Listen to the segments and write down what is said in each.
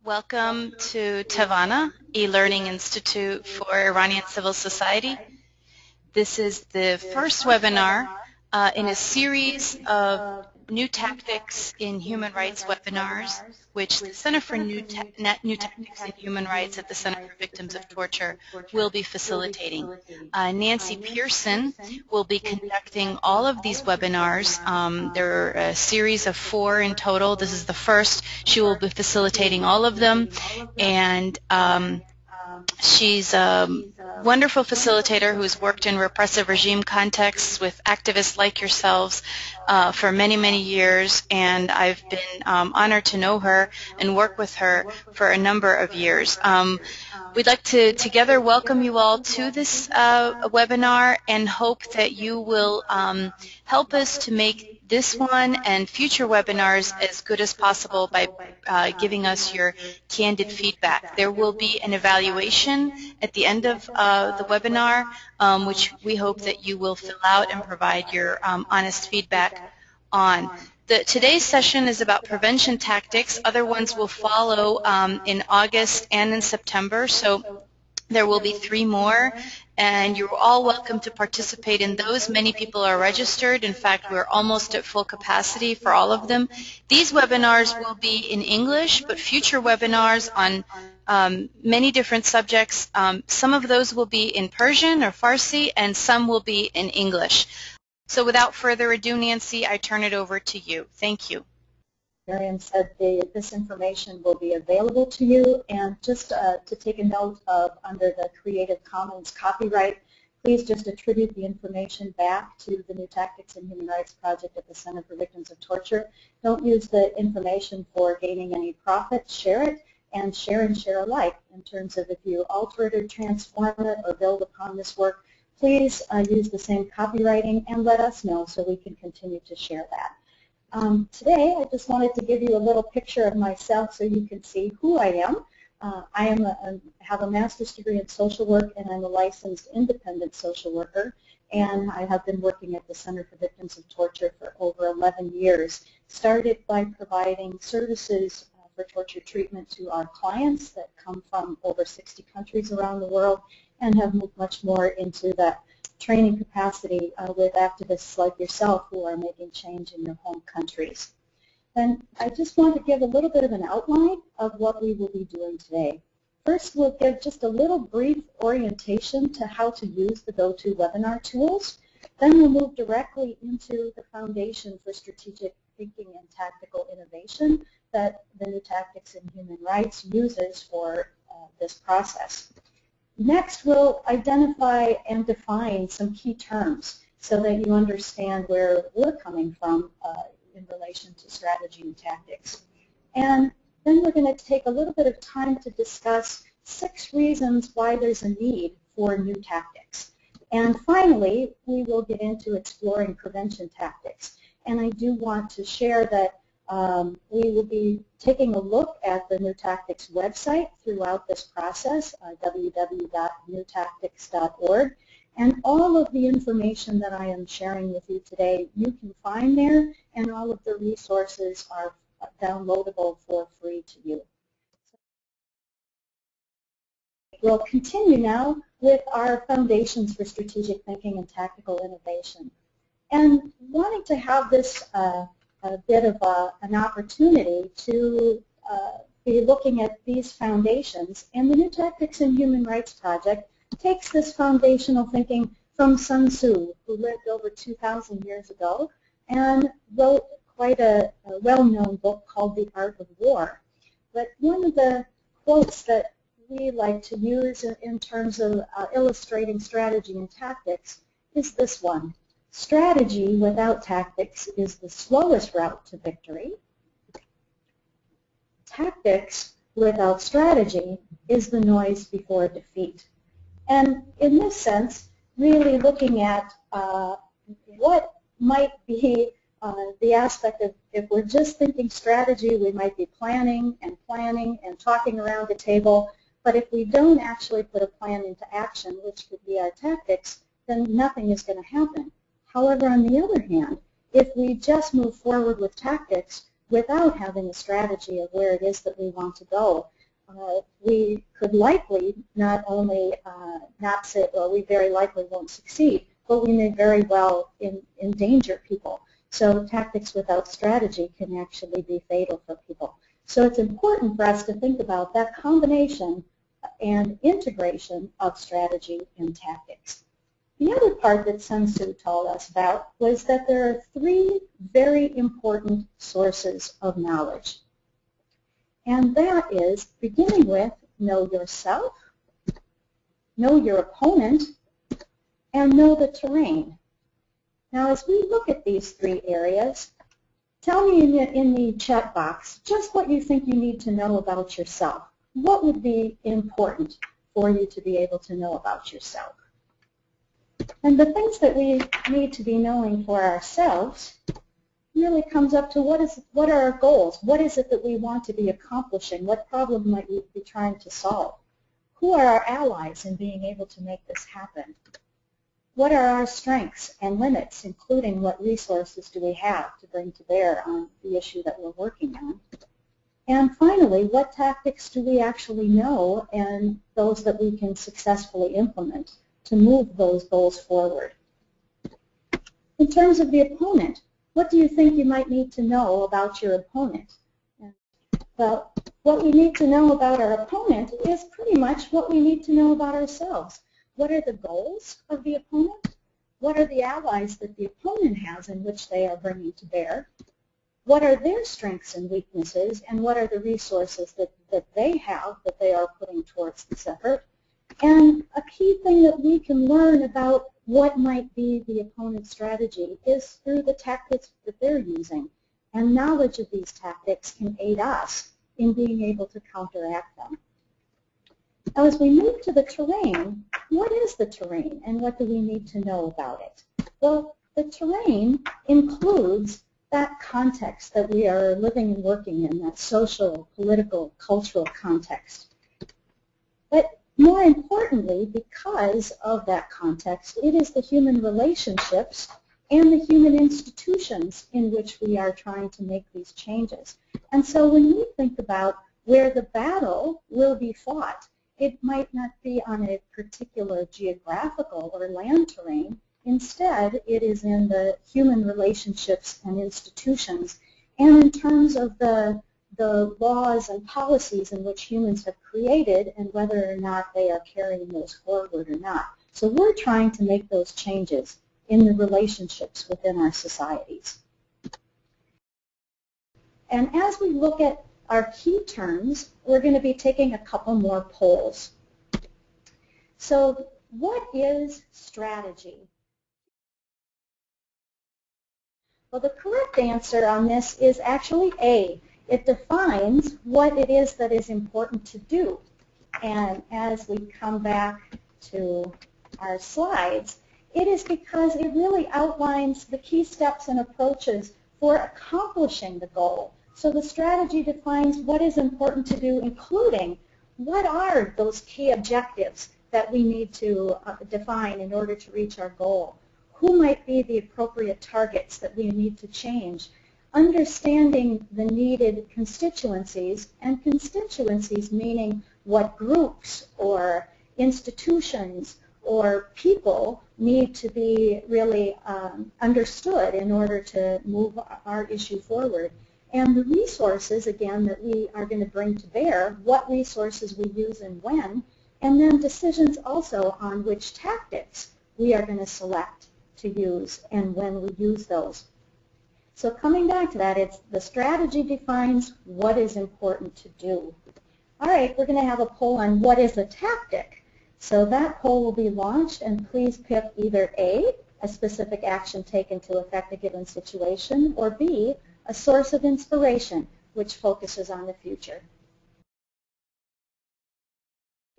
Welcome to Tavaana, e-Learning Institute for Iranian Civil Society. This is the first webinar uh, in a series of new tactics in human rights webinars, which the Center for New, new Tactics in Human Rights at the Center for Victims of Torture will be facilitating. Uh, Nancy Pearson will be conducting all of these webinars. Um, there are a series of four in total. This is the first. She will be facilitating all of them, and um, She's a wonderful facilitator who's worked in repressive regime contexts with activists like yourselves uh, for many, many years, and I've been um, honored to know her and work with her for a number of years. Um, we'd like to together welcome you all to this uh, webinar and hope that you will um, help us to make this one and future webinars as good as possible by uh, giving us your candid feedback. There will be an evaluation at the end of uh, the webinar, um, which we hope that you will fill out and provide your um, honest feedback on. The, today's session is about prevention tactics. Other ones will follow um, in August and in September. So there will be three more, and you're all welcome to participate in those. Many people are registered. In fact, we're almost at full capacity for all of them. These webinars will be in English, but future webinars on um, many different subjects, um, some of those will be in Persian or Farsi, and some will be in English. So without further ado, Nancy, I turn it over to you. Thank you. Miriam said the, this information will be available to you. And just uh, to take a note of under the Creative Commons copyright, please just attribute the information back to the New Tactics and Human Rights Project at the Center for Victims of Torture. Don't use the information for gaining any profit. Share it and share and share alike in terms of if you alter it or transform it or build upon this work, please uh, use the same copywriting and let us know so we can continue to share that. Um, today, I just wanted to give you a little picture of myself so you can see who I am. Uh, I am a, a, have a master's degree in social work, and I'm a licensed independent social worker. And I have been working at the Center for Victims of Torture for over 11 years. Started by providing services uh, for torture treatment to our clients that come from over 60 countries around the world, and have moved much more into that training capacity uh, with activists like yourself who are making change in your home countries. And I just want to give a little bit of an outline of what we will be doing today. First, we'll give just a little brief orientation to how to use the GoToWebinar tools. Then we'll move directly into the foundation for strategic thinking and tactical innovation that the New Tactics in Human Rights uses for uh, this process. Next, we'll identify and define some key terms so that you understand where we're coming from uh, in relation to strategy and tactics. And then we're going to take a little bit of time to discuss six reasons why there's a need for new tactics. And finally, we will get into exploring prevention tactics. And I do want to share that um, we will be taking a look at the New Tactics website throughout this process, uh, www.newtactics.org. And all of the information that I am sharing with you today, you can find there, and all of the resources are downloadable for free to you. We'll continue now with our Foundations for Strategic Thinking and Tactical Innovation. And wanting to have this uh, a bit of a, an opportunity to uh, be looking at these foundations. And the New Tactics in Human Rights Project takes this foundational thinking from Sun Tzu, who lived over 2,000 years ago and wrote quite a, a well-known book called The Art of War. But one of the quotes that we like to use in, in terms of uh, illustrating strategy and tactics is this one. Strategy without tactics is the slowest route to victory. Tactics without strategy is the noise before defeat. And in this sense, really looking at uh, what might be uh, the aspect of if we're just thinking strategy, we might be planning and planning and talking around the table. But if we don't actually put a plan into action, which could be our tactics, then nothing is going to happen. However, on the other hand, if we just move forward with tactics, without having a strategy of where it is that we want to go. Uh, we could likely not only uh, not sit, or we very likely won't succeed, but we may very well in, endanger people. So tactics without strategy can actually be fatal for people. So it's important for us to think about that combination and integration of strategy and tactics. The other part that Sun Tzu told us about was that there are three very important sources of knowledge. And that is beginning with know yourself, know your opponent, and know the terrain. Now as we look at these three areas, tell me in the, in the chat box just what you think you need to know about yourself. What would be important for you to be able to know about yourself? And the things that we need to be knowing for ourselves really comes up to what is what are our goals? What is it that we want to be accomplishing? What problem might we be trying to solve? Who are our allies in being able to make this happen? What are our strengths and limits, including what resources do we have to bring to bear on the issue that we're working on? And finally, what tactics do we actually know and those that we can successfully implement? To move those goals forward. In terms of the opponent, what do you think you might need to know about your opponent? Well, what we need to know about our opponent is pretty much what we need to know about ourselves. What are the goals of the opponent? What are the allies that the opponent has in which they are bringing to bear? What are their strengths and weaknesses, and what are the resources that, that they have that they are putting towards this effort? And a key thing that we can learn about what might be the opponent's strategy is through the tactics that they're using. And knowledge of these tactics can aid us in being able to counteract them. Now as we move to the terrain, what is the terrain and what do we need to know about it? Well, the terrain includes that context that we are living and working in, that social, political, cultural context. But more importantly, because of that context, it is the human relationships and the human institutions in which we are trying to make these changes. And so when we think about where the battle will be fought, it might not be on a particular geographical or land terrain. Instead, it is in the human relationships and institutions. And in terms of the the laws and policies in which humans have created and whether or not they are carrying those forward or not. So we're trying to make those changes in the relationships within our societies. And as we look at our key terms, we're going to be taking a couple more polls. So what is strategy? Well, the correct answer on this is actually A, it defines what it is that is important to do. And as we come back to our slides, it is because it really outlines the key steps and approaches for accomplishing the goal. So the strategy defines what is important to do, including what are those key objectives that we need to uh, define in order to reach our goal. Who might be the appropriate targets that we need to change understanding the needed constituencies, and constituencies meaning what groups or institutions or people need to be really um, understood in order to move our issue forward. And the resources, again, that we are going to bring to bear, what resources we use and when, and then decisions also on which tactics we are going to select to use and when we use those. So coming back to that, it's the strategy defines what is important to do. All right, we're going to have a poll on what is a tactic. So that poll will be launched, and please pick either A, a specific action taken to affect a given situation, or B, a source of inspiration, which focuses on the future.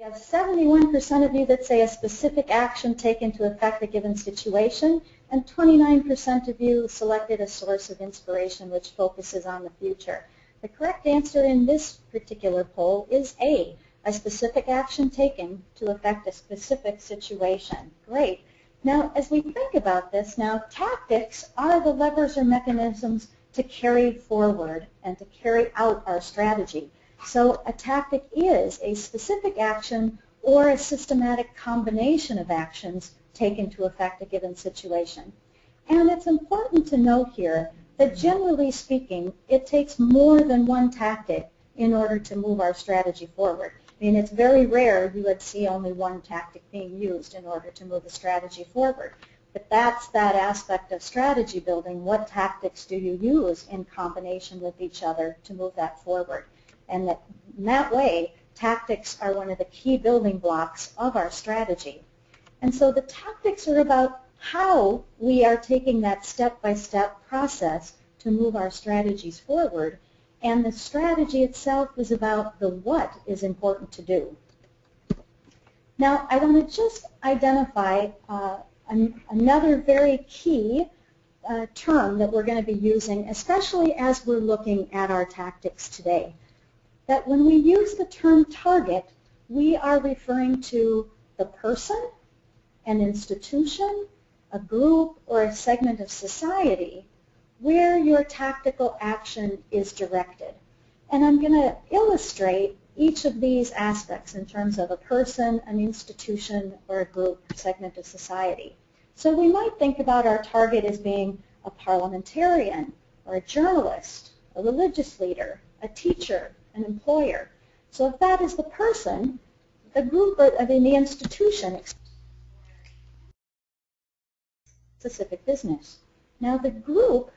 You have 71% of you that say a specific action taken to affect a given situation, and 29% of you selected a source of inspiration which focuses on the future. The correct answer in this particular poll is A, a specific action taken to affect a specific situation. Great. Now, as we think about this, now tactics are the levers or mechanisms to carry forward and to carry out our strategy. So a tactic is a specific action or a systematic combination of actions taken to affect a given situation. And it's important to note here that generally speaking, it takes more than one tactic in order to move our strategy forward. I mean, it's very rare you would see only one tactic being used in order to move a strategy forward. But that's that aspect of strategy building. What tactics do you use in combination with each other to move that forward? And that, in that way, tactics are one of the key building blocks of our strategy. And so the tactics are about how we are taking that step-by-step -step process to move our strategies forward. And the strategy itself is about the what is important to do. Now, I want to just identify uh, an, another very key uh, term that we're going to be using, especially as we're looking at our tactics today. That when we use the term target, we are referring to the person, an institution, a group, or a segment of society where your tactical action is directed. And I'm going to illustrate each of these aspects in terms of a person, an institution, or a group segment of society. So we might think about our target as being a parliamentarian, or a journalist, a religious leader, a teacher, an employer. So if that is the person, the group of in the institution specific business. Now the group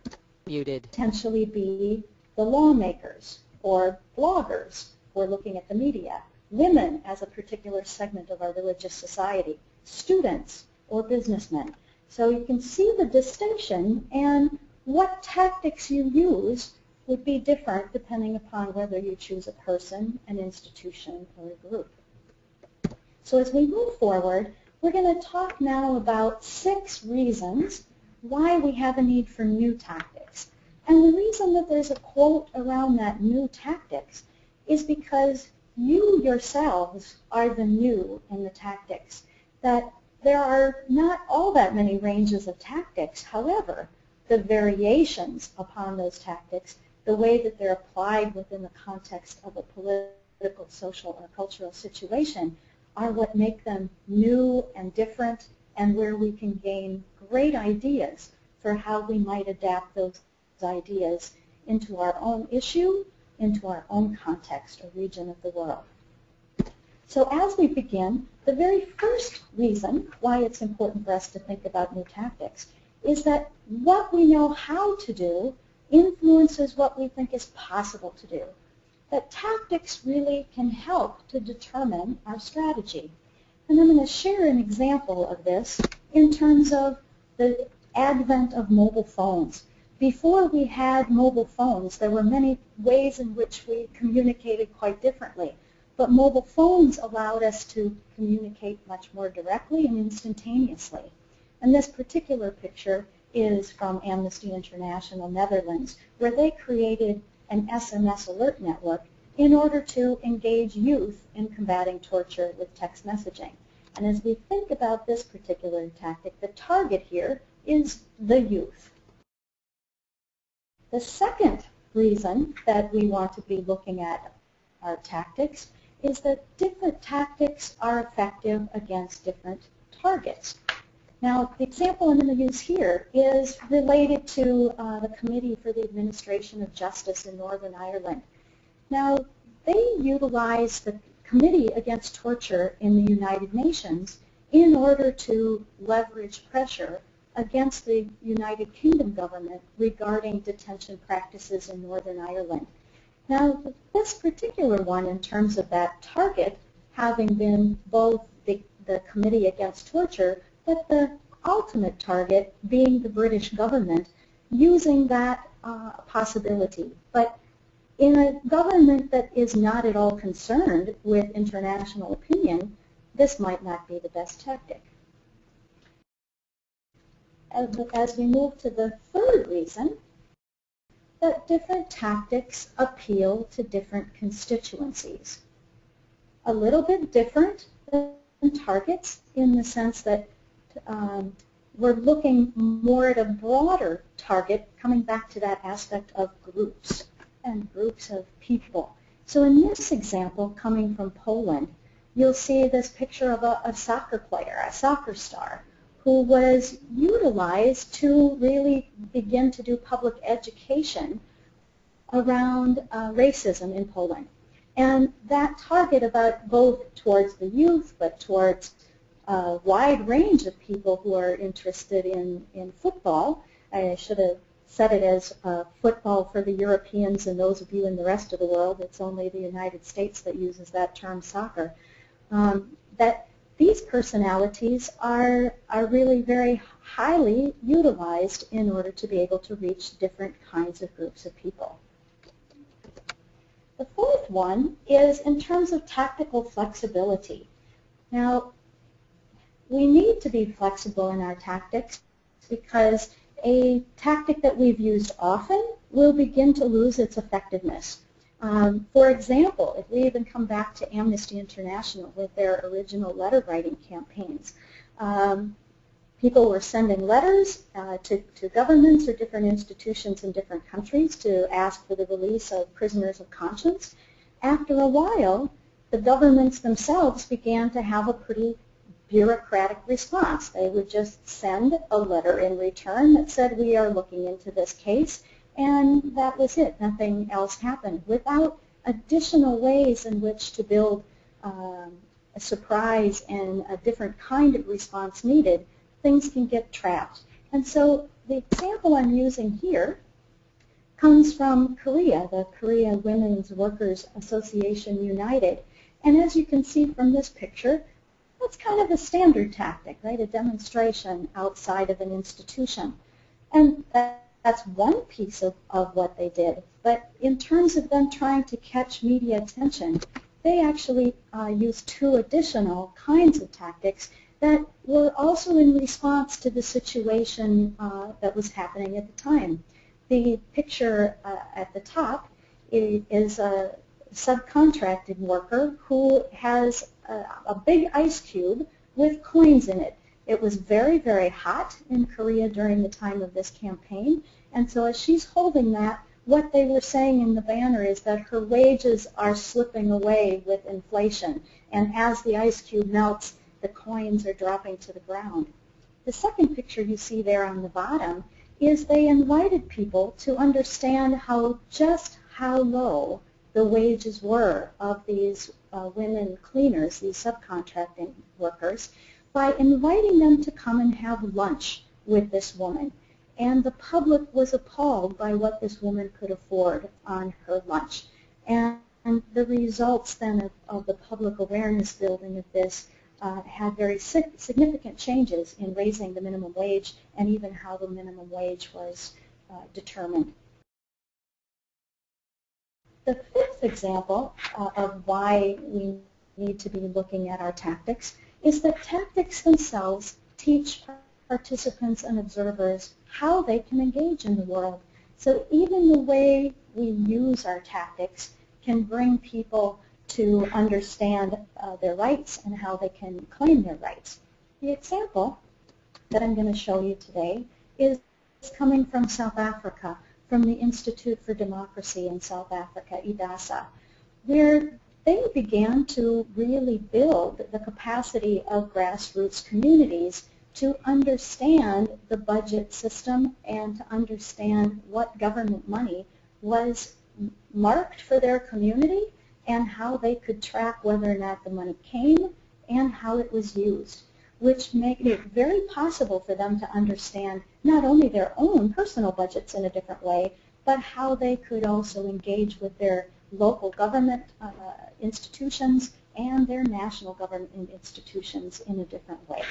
Muted. potentially be the lawmakers or bloggers we're looking at the media, women as a particular segment of our religious society, students or businessmen. So you can see the distinction and what tactics you use would be different depending upon whether you choose a person, an institution, or a group. So as we move forward, we're going to talk now about six reasons why we have a need for new tactics. And the reason that there's a quote around that new tactics is because you yourselves are the new in the tactics. That there are not all that many ranges of tactics. However, the variations upon those tactics, the way that they're applied within the context of a political, social, or cultural situation are what make them new and different and where we can gain great ideas for how we might adapt those ideas into our own issue into our own context or region of the world. So as we begin, the very first reason why it's important for us to think about new tactics is that what we know how to do influences what we think is possible to do. That tactics really can help to determine our strategy. And I'm going to share an example of this in terms of the advent of mobile phones. Before we had mobile phones, there were many ways in which we communicated quite differently. But mobile phones allowed us to communicate much more directly and instantaneously. And this particular picture is from Amnesty International Netherlands, where they created an SMS alert network in order to engage youth in combating torture with text messaging. And as we think about this particular tactic, the target here is the youth. The second reason that we want to be looking at our tactics is that different tactics are effective against different targets. Now, the example I'm going to use here is related to uh, the Committee for the Administration of Justice in Northern Ireland. Now, they utilize the Committee Against Torture in the United Nations in order to leverage pressure against the United Kingdom government regarding detention practices in Northern Ireland. Now, this particular one, in terms of that target, having been both the, the Committee Against Torture, but the ultimate target being the British government, using that uh, possibility. But in a government that is not at all concerned with international opinion, this might not be the best tactic as we move to the third reason, that different tactics appeal to different constituencies. A little bit different than targets in the sense that um, we're looking more at a broader target, coming back to that aspect of groups and groups of people. So in this example, coming from Poland, you'll see this picture of a, a soccer player, a soccer star, who was utilized to really begin to do public education around uh, racism in Poland. And that target about both towards the youth, but towards a wide range of people who are interested in, in football. I should have said it as uh, football for the Europeans and those of you in the rest of the world. It's only the United States that uses that term soccer. Um, that these personalities are, are really very highly utilized in order to be able to reach different kinds of groups of people. The fourth one is in terms of tactical flexibility. Now, we need to be flexible in our tactics because a tactic that we've used often will begin to lose its effectiveness. Um, for example, if we even come back to Amnesty International with their original letter writing campaigns, um, people were sending letters uh, to, to governments or different institutions in different countries to ask for the release of prisoners of conscience. After a while, the governments themselves began to have a pretty bureaucratic response. They would just send a letter in return that said, we are looking into this case, and that was it. Nothing else happened without additional ways in which to build um, a surprise and a different kind of response needed things can get trapped. And so the example I'm using here comes from Korea, the Korea Women's Workers Association United. And as you can see from this picture, that's kind of a standard tactic, right? A demonstration outside of an institution. And that, that's one piece of, of what they did. But in terms of them trying to catch media attention, they actually uh, used two additional kinds of tactics that were also in response to the situation uh, that was happening at the time. The picture uh, at the top is a subcontracted worker who has a, a big ice cube with coins in it. It was very, very hot in Korea during the time of this campaign, and so as she's holding that, what they were saying in the banner is that her wages are slipping away with inflation, and as the ice cube melts, the coins are dropping to the ground. The second picture you see there on the bottom is they invited people to understand how just how low the wages were of these uh, women cleaners, these subcontracting workers, by inviting them to come and have lunch with this woman. And the public was appalled by what this woman could afford on her lunch. And, and the results then of, of the public awareness building of this uh, had very significant changes in raising the minimum wage and even how the minimum wage was uh, determined. The fifth example uh, of why we need to be looking at our tactics is that tactics themselves teach participants and observers how they can engage in the world. So even the way we use our tactics can bring people to understand uh, their rights and how they can claim their rights. The example that I'm going to show you today is coming from South Africa, from the Institute for Democracy in South Africa, IDASA, where they began to really build the capacity of grassroots communities to understand the budget system and to understand what government money was marked for their community and how they could track whether or not the money came and how it was used, which made it very possible for them to understand not only their own personal budgets in a different way, but how they could also engage with their local government uh, institutions and their national government institutions in a different way.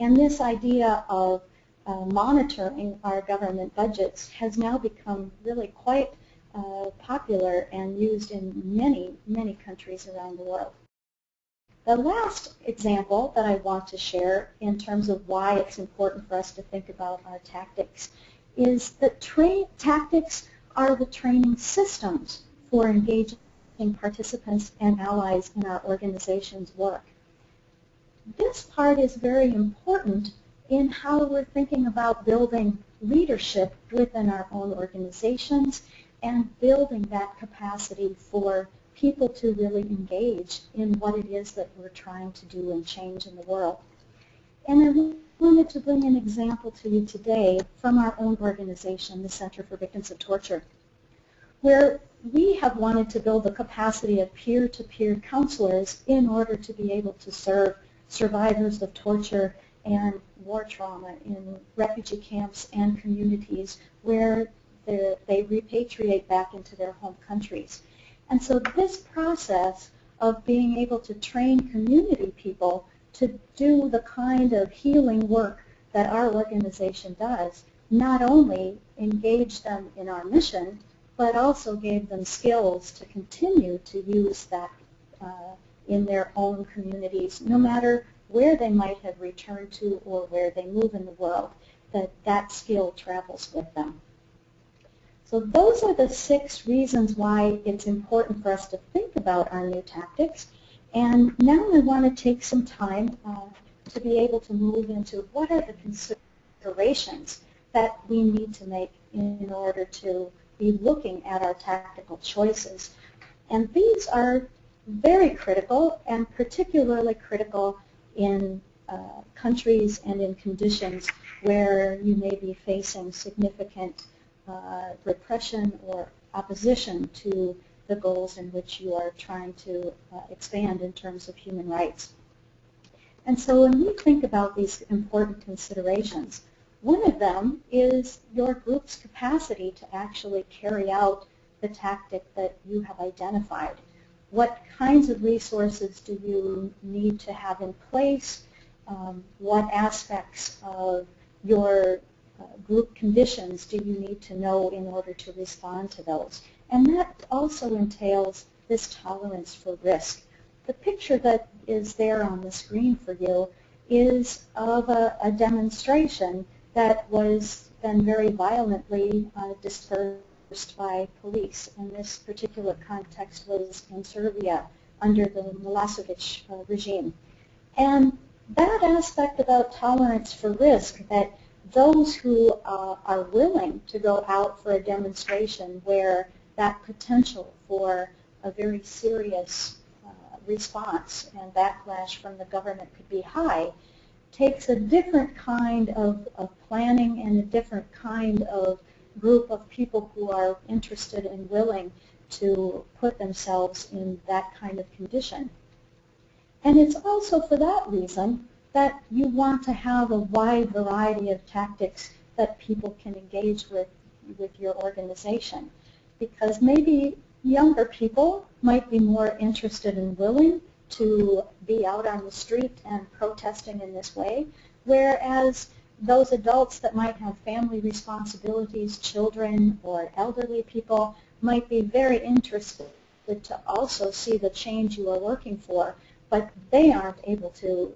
And this idea of uh, monitoring our government budgets has now become really quite uh, popular and used in many, many countries around the world. The last example that I want to share in terms of why it's important for us to think about our tactics is that tactics are the training systems for engaging participants and allies in our organization's work. This part is very important in how we're thinking about building leadership within our own organizations and building that capacity for people to really engage in what it is that we're trying to do and change in the world. And I wanted to bring an example to you today from our own organization, the Center for Victims of Torture, where we have wanted to build the capacity of peer-to-peer -peer counselors in order to be able to serve survivors of torture and war trauma in refugee camps and communities where they repatriate back into their home countries. And so this process of being able to train community people to do the kind of healing work that our organization does not only engaged them in our mission, but also gave them skills to continue to use that uh, in their own communities, no matter where they might have returned to or where they move in the world, that that skill travels with them. So those are the six reasons why it's important for us to think about our new tactics. And now I want to take some time uh, to be able to move into what are the considerations that we need to make in order to be looking at our tactical choices. And these are very critical and particularly critical in uh, countries and in conditions where you may be facing significant uh, repression or opposition to the goals in which you are trying to uh, expand in terms of human rights. And so when we think about these important considerations, one of them is your group's capacity to actually carry out the tactic that you have identified. What kinds of resources do you need to have in place? Um, what aspects of your group conditions do you need to know in order to respond to those? And that also entails this tolerance for risk. The picture that is there on the screen for you is of a, a demonstration that was then very violently uh, dispersed by police. And this particular context was in Serbia under the Milosevic uh, regime. And that aspect about tolerance for risk, that those who uh, are willing to go out for a demonstration where that potential for a very serious uh, response and backlash from the government could be high takes a different kind of, of planning and a different kind of group of people who are interested and willing to put themselves in that kind of condition. And it's also for that reason that you want to have a wide variety of tactics that people can engage with with your organization. Because maybe younger people might be more interested and willing to be out on the street and protesting in this way, whereas those adults that might have family responsibilities, children or elderly people, might be very interested to also see the change you are working for, but they aren't able to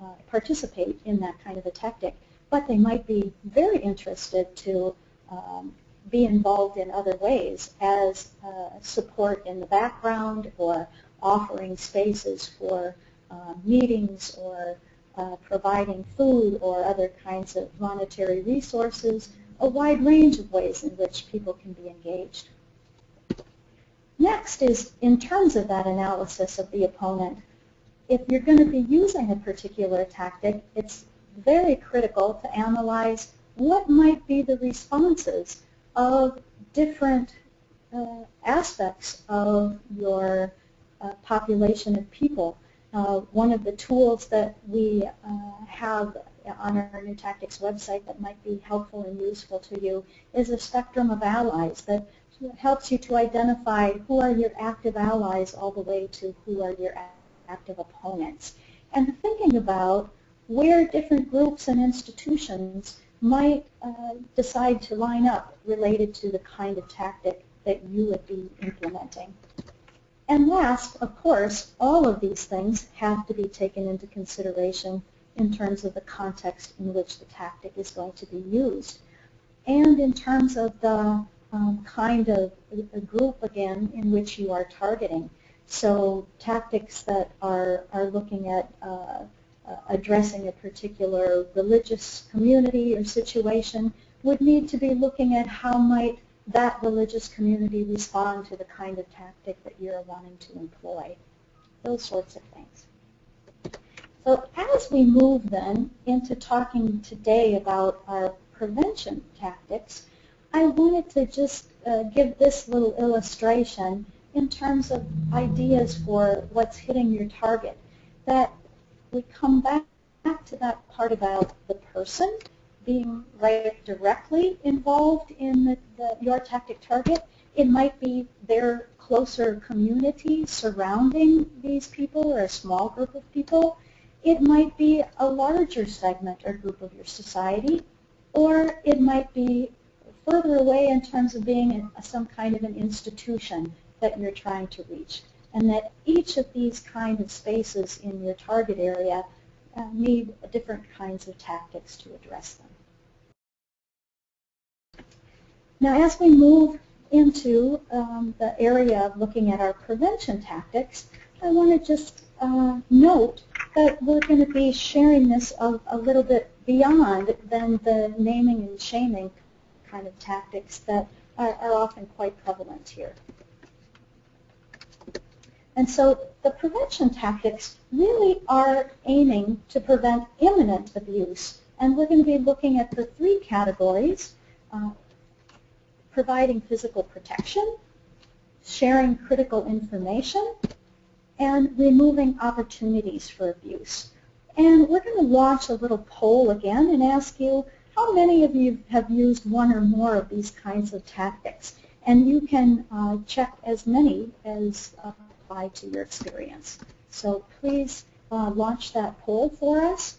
uh, participate in that kind of a tactic, but they might be very interested to um, be involved in other ways as uh, support in the background or offering spaces for uh, meetings or uh, providing food or other kinds of monetary resources, a wide range of ways in which people can be engaged. Next is, in terms of that analysis of the opponent, if you're going to be using a particular tactic, it's very critical to analyze what might be the responses of different uh, aspects of your uh, population of people. Uh, one of the tools that we uh, have on our New Tactics website that might be helpful and useful to you is a spectrum of allies that helps you to identify who are your active allies all the way to who are your active opponents. And thinking about where different groups and institutions might uh, decide to line up related to the kind of tactic that you would be implementing. And last, of course, all of these things have to be taken into consideration in terms of the context in which the tactic is going to be used. And in terms of the um, kind of group, again, in which you are targeting. So tactics that are, are looking at uh, uh, addressing a particular religious community or situation would need to be looking at how might that religious community respond to the kind of tactic that you're wanting to employ. Those sorts of things. So as we move then into talking today about our prevention tactics, I wanted to just uh, give this little illustration in terms of ideas for what's hitting your target. That we come back, back to that part about the person being right directly involved in the, the, your tactic target. It might be their closer community surrounding these people or a small group of people. It might be a larger segment or group of your society, or it might be further away in terms of being some kind of an institution that you're trying to reach. And that each of these kind of spaces in your target area uh, need different kinds of tactics to address them. Now, as we move into um, the area of looking at our prevention tactics, I want to just uh, note that we're going to be sharing this a, a, little bit beyond than the naming and shaming kind of tactics that are, are often quite prevalent here. And so the prevention tactics really are aiming to prevent imminent abuse. And we're going to be looking at the three categories, uh, providing physical protection, sharing critical information, and removing opportunities for abuse. And we're going to launch a little poll again and ask you how many of you have used one or more of these kinds of tactics. And you can uh, check as many as uh, apply to your experience. So please uh, launch that poll for us.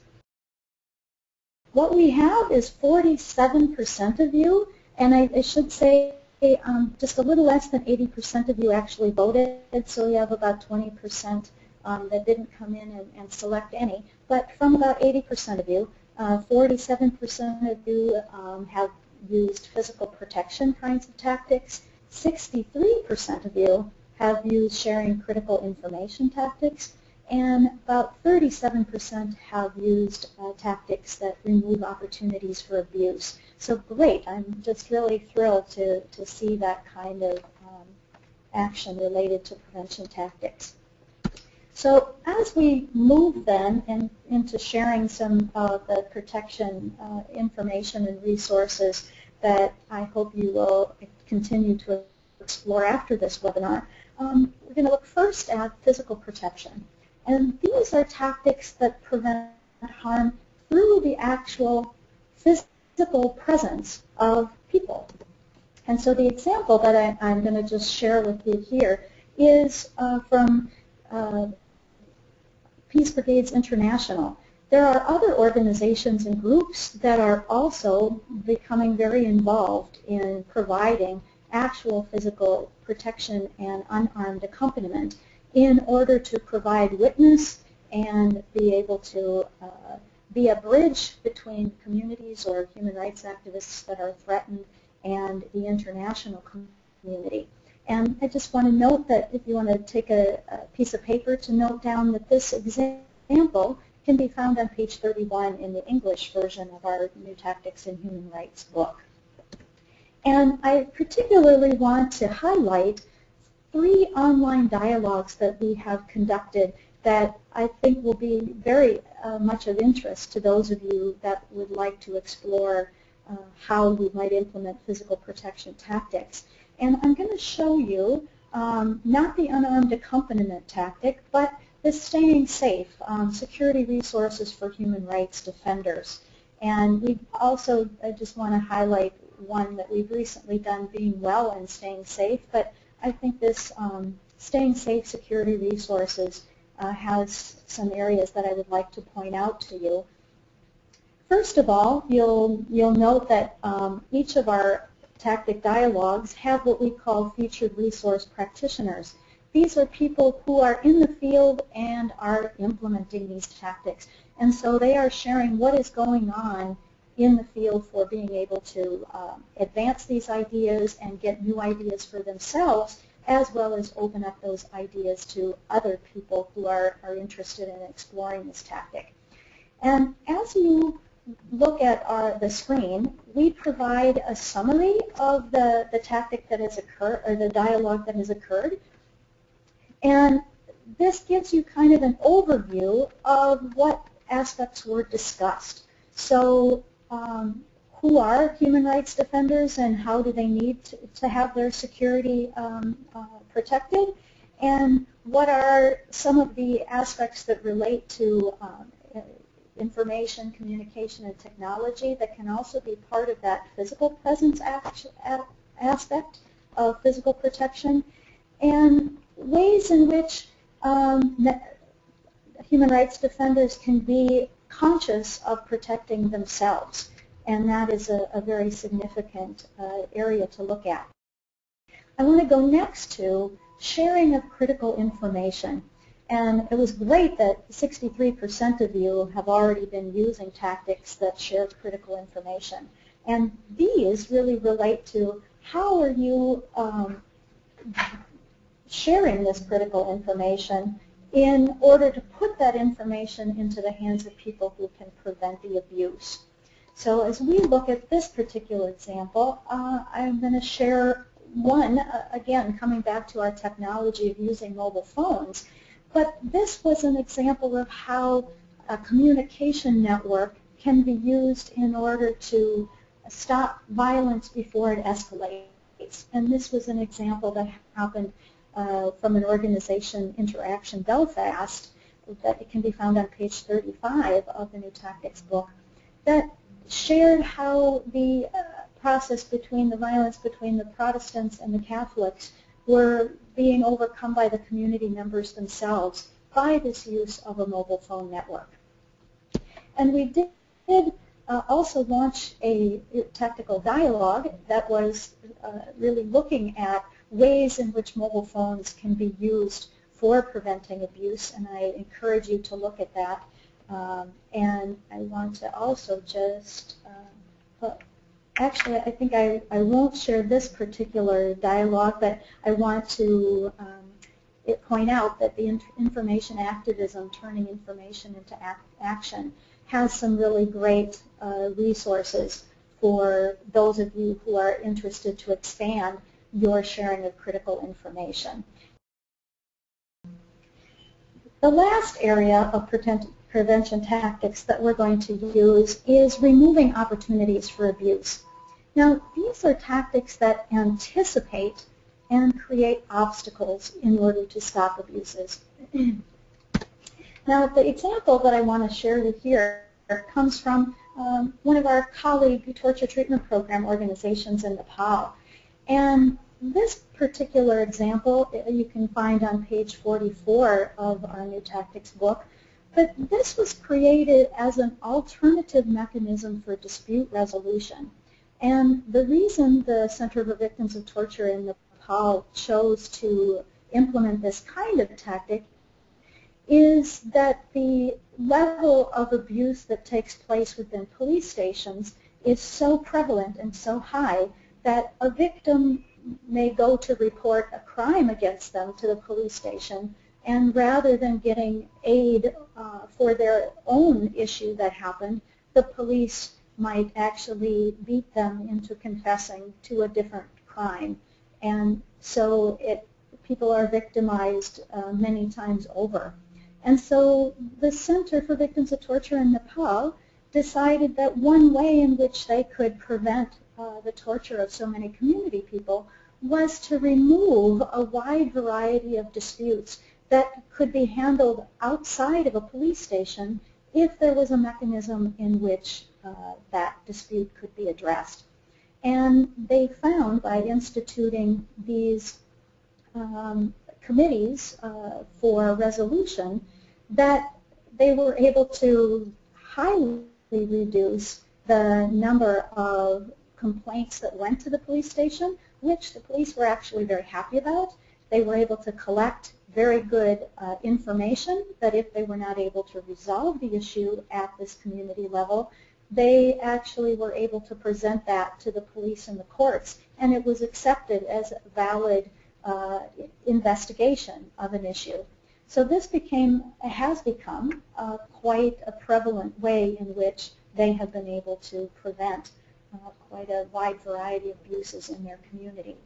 What we have is 47% of you and I, I should say um, just a little less than 80% of you actually voted, so you have about 20% um, that didn't come in and, and, select any. But from about 80% of you, 47% uh, of you um, have used physical protection kinds of tactics. 63% of you have used sharing critical information tactics and about 37% have used uh, tactics that remove opportunities for abuse. So great, I'm just really thrilled to, to see that kind of um, action related to prevention tactics. So as we move then in, into sharing some of the protection uh, information and resources that I hope you will continue to explore after this webinar, um, we're going to look first at physical protection. And these are tactics that prevent harm through the actual physical presence of people. And so the example that I, am going to just share with you here is uh, from uh, Peace Brigades International. There are other organizations and groups that are also becoming very involved in providing actual physical protection and unarmed accompaniment in order to provide witness and be able to uh, be a bridge between communities or human rights activists that are threatened and the international community. And I just want to note that if you want to take a, a piece of paper to note down that this example can be found on page 31 in the English version of our New Tactics in Human Rights book. And I particularly want to highlight three online dialogues that we have conducted that I think will be very uh, much of interest to those of you that would like to explore uh, how we might implement physical protection tactics. And I'm going to show you um, not the unarmed accompaniment tactic, but the staying safe, um, security resources for human rights defenders. And we also, I just want to highlight one that we've recently done, being well and staying safe, but I think this um, staying safe security resources uh, has some areas that I would like to point out to you. First of all, you'll, you'll note that um, each of our tactic dialogues have what we call featured resource practitioners. These are people who are in the field and are implementing these tactics. And so they are sharing what is going on in the field for being able to um, advance these ideas and get new ideas for themselves, as well as open up those ideas to other people who are, are interested in exploring this tactic. And as you look at our, the screen, we provide a summary of the, the tactic that has occurred, or the dialogue that has occurred. And this gives you kind of an overview of what aspects were discussed. So um, who are human rights defenders and how do they need to, to have their security um, uh, protected? And what are some of the aspects that relate to um, information, communication, and technology that can also be part of that physical presence aspect of physical protection, and ways in which um, human rights defenders can be conscious of protecting themselves. And that is a, a very significant uh, area to look at. I want to go next to sharing of critical information. And it was great that 63% of you have already been using tactics that share critical information. And these really relate to how are you um, sharing this critical information in order to put that information into the hands of people who can prevent the abuse. So as we look at this particular example, uh, I'm going to share one, uh, again, coming back to our technology of using mobile phones, but this was an example of how a communication network can be used in order to stop violence before it escalates. And this was an example that happened uh, from an organization, Interaction Belfast, that it can be found on page 35 of the New Tactics book, that shared how the uh, process between the violence between the Protestants and the Catholics were being overcome by the community members themselves by this use of a mobile phone network. And we did uh, also launch a tactical dialogue that was uh, really looking at ways in which mobile phones can be used for preventing abuse, and I encourage you to look at that. Um, and I want to also just uh, actually, I think I, I won't share this particular dialogue, but I want to um, point out that the information activism, turning information into ac action, has some really great uh, resources for those of you who are interested to expand your sharing of critical information. The last area of prevention tactics that we're going to use is removing opportunities for abuse. Now, these are tactics that anticipate and create obstacles in order to stop abuses. now, the example that I want to share with you here comes from um, one of our colleague torture treatment program organizations in Nepal. And this particular example uh, you can find on page 44 of our New Tactics book. But this was created as an alternative mechanism for dispute resolution. And the reason the Center for Victims of Torture in Nepal chose to implement this kind of tactic is that the level of abuse that takes place within police stations is so prevalent and so high that a victim may go to report a crime against them to the police station and rather than getting aid uh, for their own issue that happened, the police might actually beat them into confessing to a different crime. And so it, people are victimized uh, many times over. And so the Center for Victims of Torture in Nepal decided that one way in which they could prevent uh, the torture of so many community people was to remove a wide variety of disputes that could be handled outside of a police station if there was a mechanism in which uh, that dispute could be addressed. And they found by instituting these um, committees uh, for resolution that they were able to highly reduce the number of complaints that went to the police station, which the police were actually very happy about. They were able to collect very good uh, information that if they were not able to resolve the issue at this community level, they actually were able to present that to the police and the courts, and it was accepted as a valid uh, investigation of an issue. So this became, has become uh, quite a prevalent way in which they have been able to prevent uh, quite a wide variety of abuses in their community.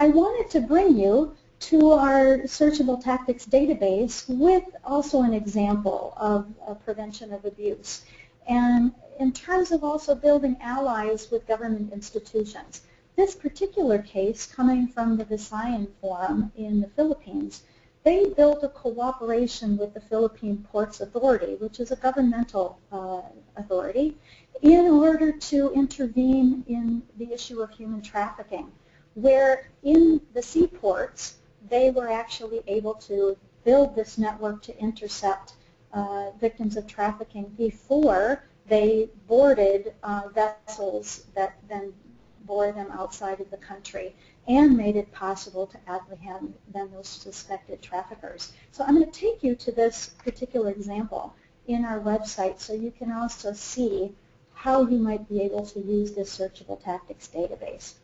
I wanted to bring you to our searchable tactics database with also an example of, of prevention of abuse. And in terms of also building allies with government institutions. This particular case, coming from the Visayan Forum in the Philippines, they built a cooperation with the Philippine Ports Authority, which is a governmental uh, authority, in order to intervene in the issue of human trafficking, where in the seaports, they were actually able to build this network to intercept uh, victims of trafficking before they boarded uh, vessels that then bore them outside of the country and made it possible to apprehend then those suspected traffickers. So I'm going to take you to this particular example in our website so you can also see how you might be able to use this searchable tactics database.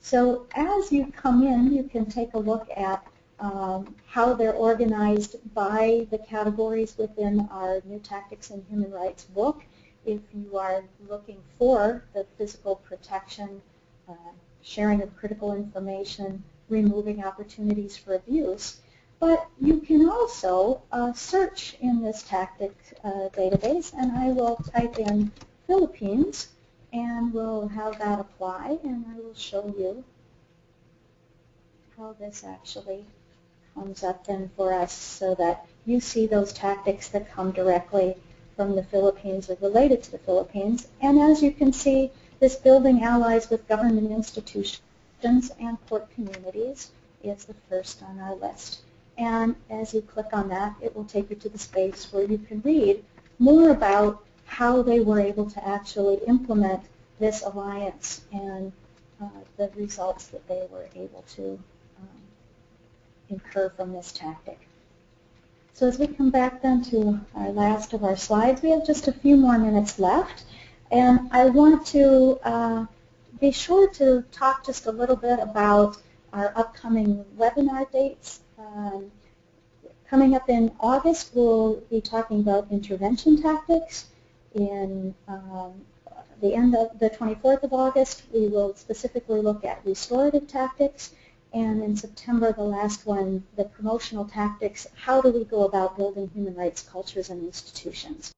So as you come in, you can take a look at um, how they're organized by the categories within our New Tactics in Human Rights book. If you are looking for the physical protection, uh, sharing of critical information, removing opportunities for abuse, but you can also uh, search in this tactic uh, database, and I will type in Philippines, and we'll have that apply, and I will show you how this actually comes up then for us so that you see those tactics that come directly from the Philippines or related to the Philippines. And as you can see, this building allies with government institutions and port communities is the first on our list. And as you click on that, it will take you to the space where you can read more about how they were able to actually implement this alliance and uh, the results that they were able to incur from this tactic. So as we come back then to our last of our slides, we have just a few more minutes left. And I want to uh, be sure to talk just a little bit about our upcoming webinar dates. Um, coming up in August, we'll be talking about intervention tactics. In um, the end of the 24th of August, we will specifically look at restorative tactics. And in September, the last one, the promotional tactics, how do we go about building human rights cultures and institutions?